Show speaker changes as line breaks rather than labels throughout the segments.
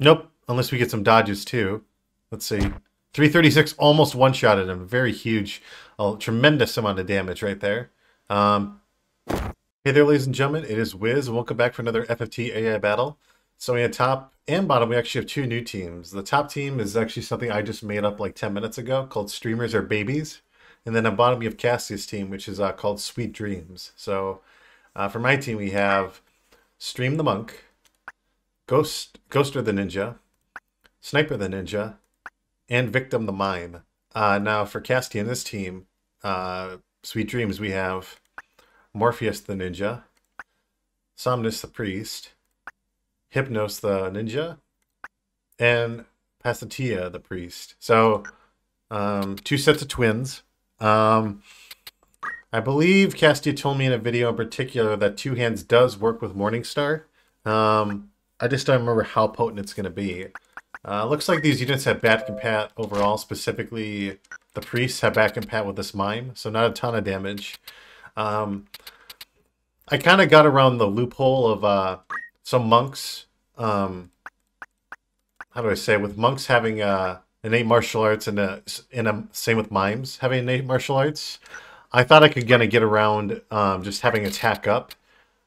Nope, unless we get some dodges too. Let's see. 336 almost one-shotted him. Very huge. A tremendous amount of damage right there. Um, hey there, ladies and gentlemen. It is Wiz, and welcome back for another FFT AI battle. So we had top and bottom, we actually have two new teams. The top team is actually something I just made up like 10 minutes ago called Streamers Are Babies. And then on bottom, you have Cassie's team, which is uh, called Sweet Dreams. So uh, for my team, we have Stream the Monk, Ghost Ghoster the Ninja, Sniper the Ninja, and Victim the Mime. Uh, now for Casty and his team, uh, Sweet Dreams, we have Morpheus the Ninja, Somnus the Priest, Hypnos the Ninja, and Passatia the Priest. So um, two sets of twins. Um, I believe Casteia told me in a video in particular that Two Hands does work with Morningstar. Um, I just don't remember how potent it's going to be. Uh, looks like these units have bad compat overall, specifically the priests have bad compat with this mime, so not a ton of damage. Um, I kind of got around the loophole of uh, some monks. Um, how do I say? With monks having uh, innate martial arts and a, in a same with mimes having innate martial arts. I thought I could kind of get around um, just having attack up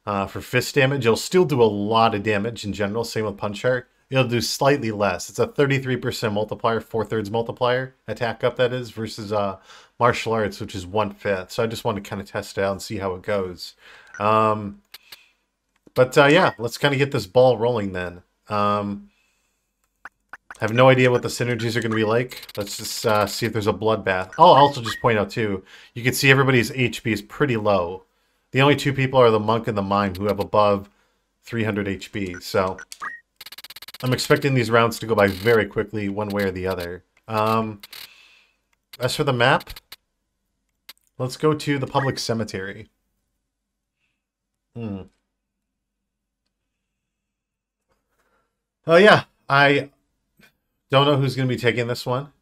uh, for fist damage. It'll still do a lot of damage in general. Same with punch art. It'll do slightly less. It's a 33% multiplier, four thirds multiplier attack up that is versus uh, martial arts, which is one fifth. So I just want to kind of test it out and see how it goes. Um, but uh, yeah, let's kind of get this ball rolling then. Um, I have no idea what the synergies are going to be like. Let's just uh, see if there's a bloodbath. I'll also just point out, too, you can see everybody's HP is pretty low. The only two people are the monk and the mime who have above 300 HP. So I'm expecting these rounds to go by very quickly one way or the other. Um, as for the map, let's go to the public cemetery. Hmm. Oh, yeah. I don't know who's going to be taking this one.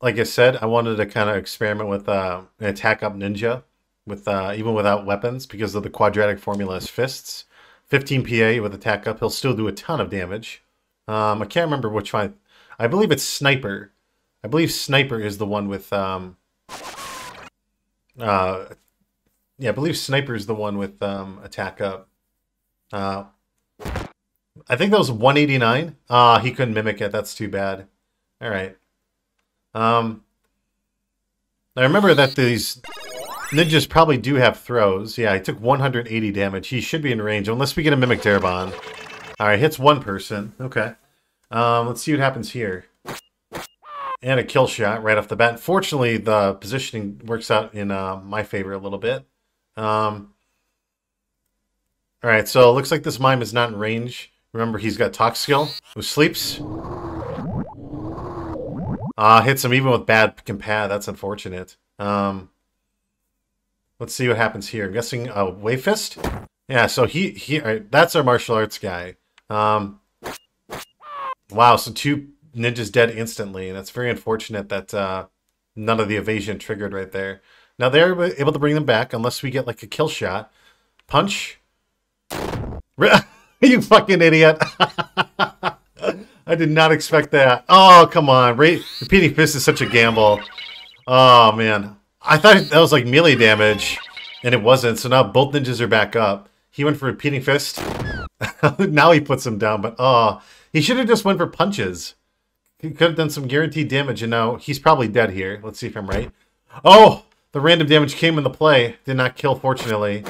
Like I said, I wanted to kind of experiment with uh, an attack up ninja, with uh, even without weapons, because of the quadratic formula is fists. 15 PA with attack up, he'll still do a ton of damage. Um, I can't remember which one. I believe it's Sniper. I believe Sniper is the one with... Um, uh, yeah, I believe Sniper is the one with um, attack up. Uh, I think that was 189. Ah, uh, he couldn't mimic it. That's too bad. All right. Um, I remember that these ninjas probably do have throws. Yeah, he took 180 damage. He should be in range, unless we get a Mimic Daravon. All right, hits one person. Okay. Um, let's see what happens here. And a kill shot right off the bat. Fortunately, the positioning works out in uh, my favor a little bit. Um, all right, so it looks like this mime is not in range. Remember, he's got talk skill, who sleeps. Uh, hits him even with bad compat. That's unfortunate. Um, let's see what happens here. I'm guessing a uh, Wave Fist? Yeah, so he, he right, that's our martial arts guy. Um, wow, so two ninjas dead instantly. And that's very unfortunate that uh, none of the evasion triggered right there. Now they're able to bring them back unless we get like a kill shot. Punch. you fucking idiot. I did not expect that. Oh, come on. Re repeating fist is such a gamble. Oh, man. I thought that was like melee damage, and it wasn't. So now both ninjas are back up. He went for repeating fist. now he puts him down, but oh, he should have just went for punches. He could have done some guaranteed damage, and now he's probably dead here. Let's see if I'm right. Oh, the random damage came into play. Did not kill, fortunately.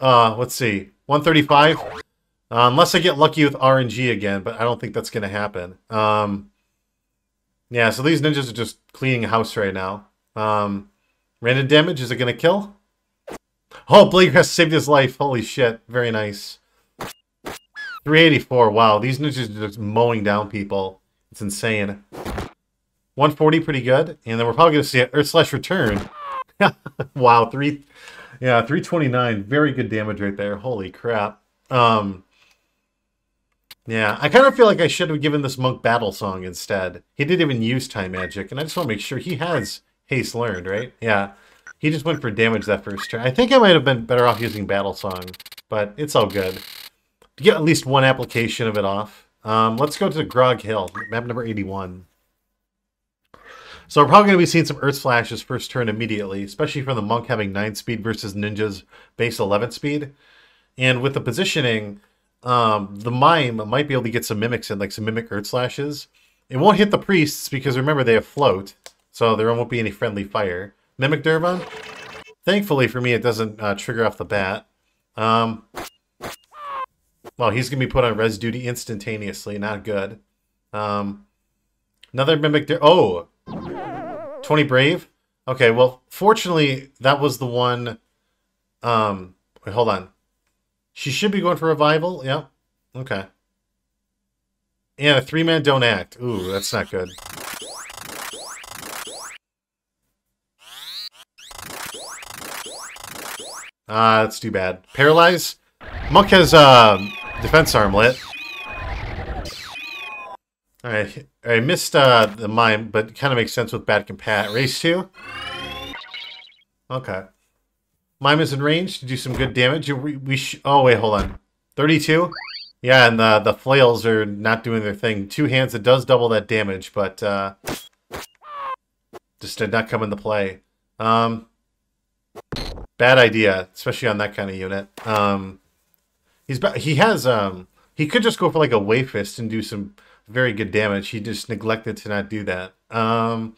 Uh, let's see. 135. Uh, unless I get lucky with RNG again, but I don't think that's going to happen. Um, yeah, so these ninjas are just cleaning house right now. Um, random damage, is it going to kill? Oh, Blade Grasp saved his life. Holy shit. Very nice. 384. Wow, these ninjas are just mowing down people. It's insane. 140, pretty good. And then we're probably going to see an Earth Slash Return. wow, three, yeah, 329. Very good damage right there. Holy crap. Um, yeah, I kind of feel like I should have given this monk battle song instead. He didn't even use time magic, and I just want to make sure he has haste learned, right? Yeah, he just went for damage that first turn. I think I might have been better off using battle song, but it's all good. To get at least one application of it off. Um, let's go to Grog Hill, map number 81. So we're probably going to be seeing some Earth Slashes first turn immediately, especially from the Monk having 9 speed versus Ninja's base 11 speed. And with the positioning, um, the Mime might be able to get some Mimics in, like some Mimic Earth Slashes. It won't hit the Priests because remember they have Float, so there won't be any friendly fire. Mimic Daravon, thankfully for me it doesn't uh, trigger off the bat. Um, well, he's going to be put on res duty instantaneously, not good. Um, another Mimic... Oh! 20 Brave? Okay, well, fortunately, that was the one... Um, wait, hold on. She should be going for Revival? Yeah. Okay. And a three-man don't act. Ooh, that's not good. Ah, uh, that's too bad. Paralyze? Monk has uh, defense armlet. Alright, I missed uh, the mime, but kind of makes sense with bad compat. Raise 2? Okay. Mime is in range to do some good damage. We, we oh, wait, hold on. 32? Yeah, and the, the flails are not doing their thing. Two hands, it does double that damage, but uh, just did not come into play. Um, bad idea, especially on that kind of unit. Um, he's he has um, he could just go for like a wave fist and do some very good damage. He just neglected to not do that. Um,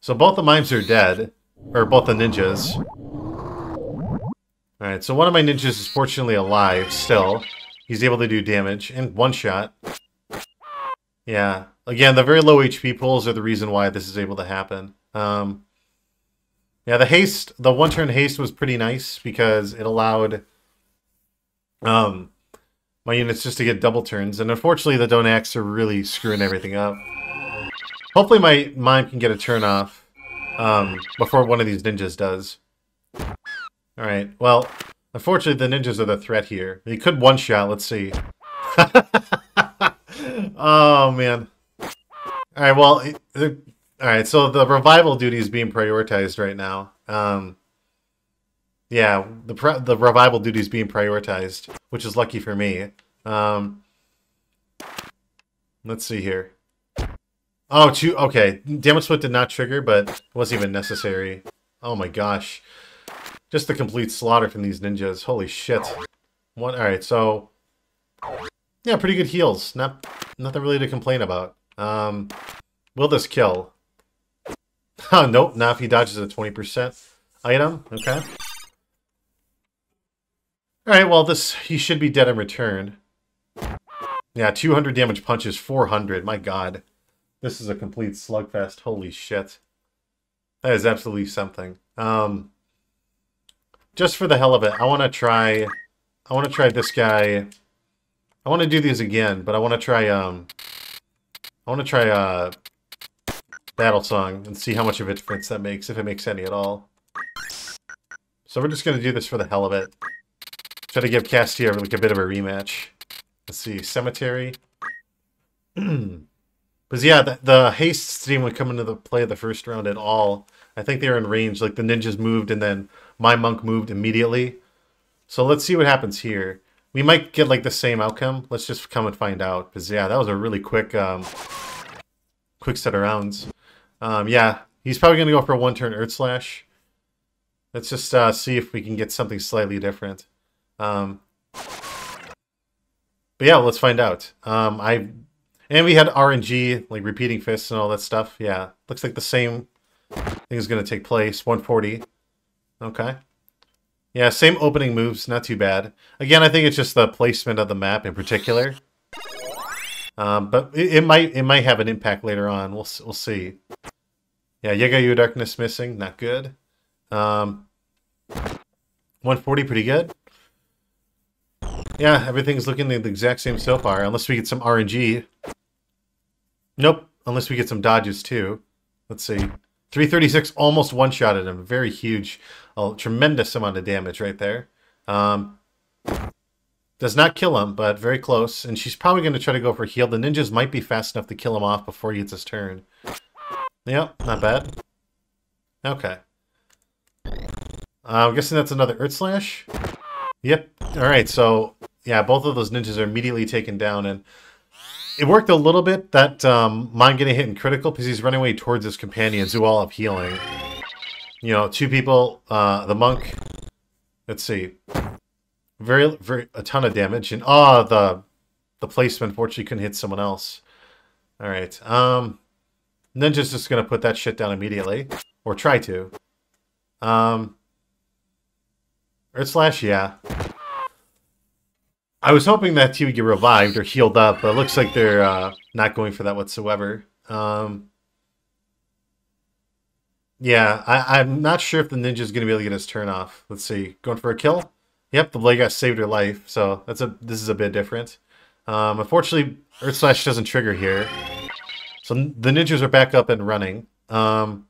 so both the mimes are dead, or both the ninjas. Alright, so one of my ninjas is fortunately alive still. He's able to do damage in one shot. Yeah. Again, the very low HP pulls are the reason why this is able to happen. Um, yeah, the haste, the one-turn haste was pretty nice because it allowed um, my units just to get double turns. And unfortunately, the Don't Acts are really screwing everything up. Hopefully my mime can get a turn off um, before one of these ninjas does. Alright, well, unfortunately the ninjas are the threat here. They could one-shot, let's see. oh, man. Alright, well, alright, so the revival duty is being prioritized right now. Um, yeah, the the revival duty is being prioritized, which is lucky for me. Um, let's see here. Oh, two. Okay, damage split did not trigger, but it wasn't even necessary. Oh my gosh, just the complete slaughter from these ninjas. Holy shit. One. All right, so yeah, pretty good heals. Not nothing really to complain about. Um, will this kill? Oh, nope. he dodges a 20% item. Okay. Alright, well, this he should be dead in return. Yeah, 200 damage punches, 400. My god. This is a complete slugfest. Holy shit. That is absolutely something. Um, just for the hell of it, I want to try... I want to try this guy... I want to do these again, but I want to try, um... I want to try, uh... Battle Song and see how much of a difference that makes, if it makes any at all. So we're just going to do this for the hell of it. Try to give Casteia like a bit of a rematch. Let's see, Cemetery. but yeah, the, the haste team would come into the play the first round at all. I think they were in range. Like the ninjas moved and then my monk moved immediately. So let's see what happens here. We might get like the same outcome. Let's just come and find out. Because yeah, that was a really quick, um, quick set of rounds. Um, yeah, he's probably going to go for a one-turn Earth Slash. Let's just uh, see if we can get something slightly different. Um, but yeah, let's find out. Um, I and we had RNG like repeating fists and all that stuff. Yeah, looks like the same thing is going to take place. 140. Okay. Yeah, same opening moves, not too bad. Again, I think it's just the placement of the map in particular. Um, but it, it, might it might have an impact later on. We'll we'll see. Yeah, Yagyu Darkness missing, not good. Um, 140, pretty good. Yeah, everything's looking the exact same so far, unless we get some RNG. Nope, unless we get some dodges too. Let's see. 336 almost one-shotted him. Very huge, a tremendous amount of damage right there. Um, does not kill him, but very close. And she's probably going to try to go for heal. The ninjas might be fast enough to kill him off before he gets his turn. Yep, not bad. Okay. Uh, I'm guessing that's another Earth Slash. Yep. All right. So yeah, both of those ninjas are immediately taken down, and it worked a little bit that um, mine getting hit in critical because he's running away towards his companions who all have healing. You know, two people, uh, the monk. Let's see, very, very a ton of damage, and oh, the the placement fortunately couldn't hit someone else. All right, um, Ninja's just gonna put that shit down immediately, or try to. Um, Earth Slash, yeah. I was hoping that he would get revived or healed up, but it looks like they're uh, not going for that whatsoever. Um, yeah, I, am not sure if the ninja's going to be able to get his turn off. Let's see. Going for a kill? Yep, the blade guy saved her life, so that's a this is a bit different. Um, unfortunately, Earth Slash doesn't trigger here. So the ninjas are back up and running. Um,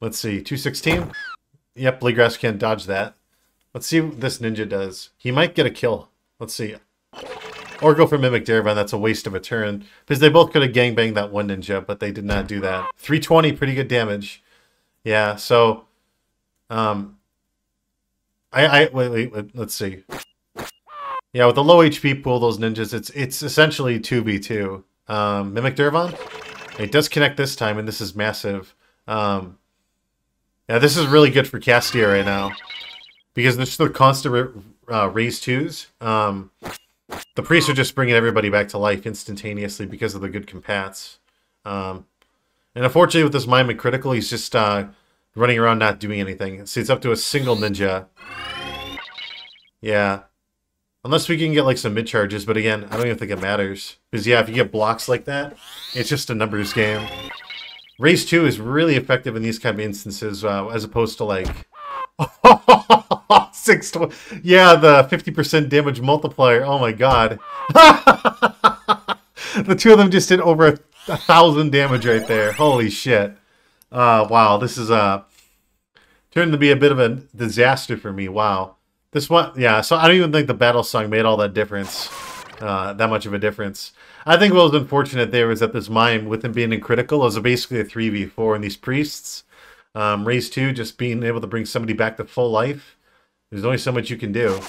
let's see, 216? Yep, Blade Grasp can't dodge that. Let's see what this ninja does. He might get a kill. Let's see. Or go for Mimic Daravon, that's a waste of a turn. Because they both could have gangbanged that one ninja, but they did not do that. 320, pretty good damage. Yeah, so... Um, I, I wait, wait, wait, let's see. Yeah, with the low HP pool, those ninjas, it's it's essentially 2v2. Um, Mimic Daravon? It does connect this time, and this is massive. Um, yeah, this is really good for Casteia right now. Because there's the constant uh, raise twos. Um, the priests are just bringing everybody back to life instantaneously because of the good compats. Um, and unfortunately, with this Mime critical, he's just uh, running around not doing anything. See, it's up to a single ninja. Yeah. Unless we can get like some mid charges, but again, I don't even think it matters. Because yeah, if you get blocks like that, it's just a numbers game. Raise 2 is really effective in these kind of instances, uh, as opposed to like Six yeah, the 50% damage multiplier. Oh my god. the two of them just did over a thousand damage right there. Holy shit. Uh, wow, this is uh, turned to be a bit of a disaster for me. Wow. This one, yeah, so I don't even think the battle song made all that difference. Uh, that much of a difference. I think what was unfortunate there was that this mime, with him being in critical, was basically a 3v4, and these priests um, raise 2, just being able to bring somebody back to full life. There's only so much you can do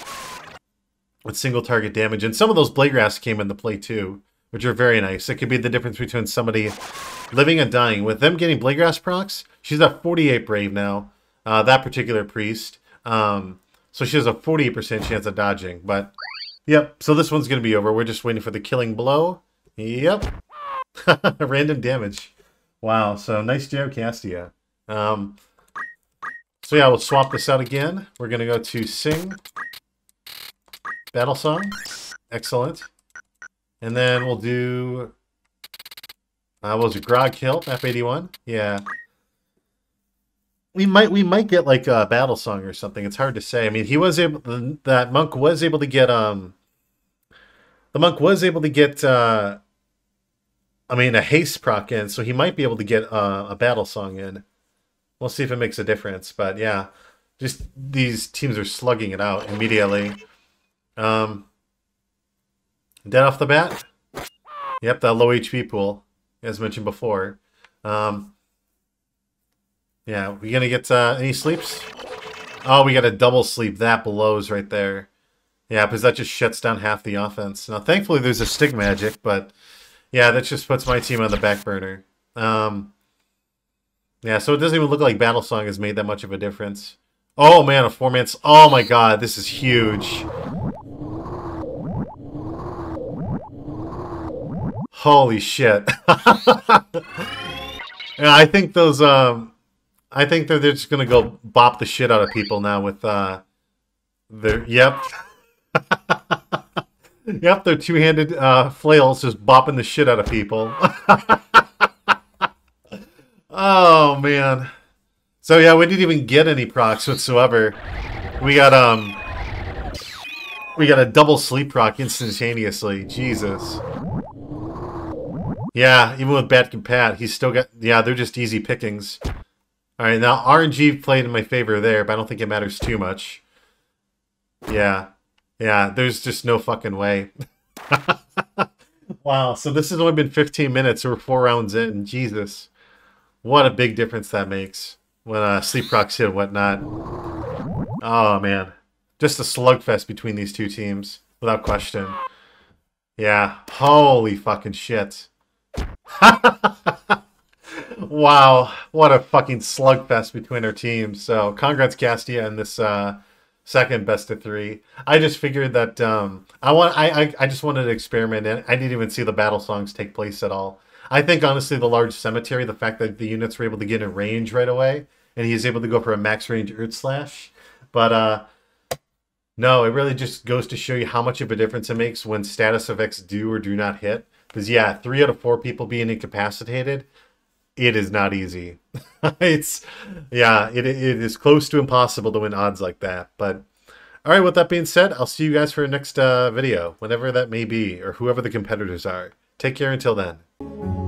with single target damage. And some of those blade grasps came into play too, which are very nice. It could be the difference between somebody living and dying. With them getting blade grasp procs, she's at 48 brave now, uh, that particular priest. Um, so she has a 48% chance of dodging. But, yep, so this one's going to be over. We're just waiting for the killing blow. Yep. Random damage. Wow, so nice job, Casteia. Um, so yeah, we'll swap this out again. We're going to go to Sing. Battle Song. Excellent. And then we'll do... Uh, was it? Grog Hill, F81? Yeah. We might we might get like a battle song or something. It's hard to say. I mean, he was able that monk was able to get um the monk was able to get uh I mean a haste proc in, so he might be able to get uh, a battle song in. We'll see if it makes a difference. But yeah, just these teams are slugging it out immediately. Um, dead off the bat. Yep, that low HP pool, as mentioned before. Um, yeah, we gonna get uh, any sleeps? Oh, we got a double sleep. That blows right there. Yeah, because that just shuts down half the offense. Now, thankfully, there's a Stigma Magic, but yeah, that just puts my team on the back burner. Um, yeah, so it doesn't even look like Battle Song has made that much of a difference. Oh man, a four man. Oh my god, this is huge. Holy shit. I think those, um, I think that they're just gonna go bop the shit out of people now with, uh, their, yep. yep, their two-handed, uh, flails just bopping the shit out of people. Oh man. So yeah, we didn't even get any procs whatsoever. We got um we got a double sleep proc instantaneously. Jesus. Yeah, even with Bat Pat, he's still got yeah, they're just easy pickings. Alright, now RNG played in my favor there, but I don't think it matters too much. Yeah. Yeah, there's just no fucking way. wow, so this has only been 15 minutes, or four rounds in. Jesus. What a big difference that makes when uh, sleep procs hit and whatnot. Oh man, just a slugfest between these two teams. without question. Yeah, holy fucking shit. wow, what a fucking slugfest between our teams. So, congrats, Casteia, and this uh, second best of three. I just figured that um, I want. I, I I just wanted to experiment, and I didn't even see the battle songs take place at all. I think honestly, the large cemetery, the fact that the units were able to get in range right away, and he is able to go for a max range Earth Slash, but uh, no, it really just goes to show you how much of a difference it makes when status effects do or do not hit. Because yeah, three out of four people being incapacitated, it is not easy. it's yeah, it it is close to impossible to win odds like that. But all right, with that being said, I'll see you guys for a next uh, video, whenever that may be, or whoever the competitors are. Take care until then.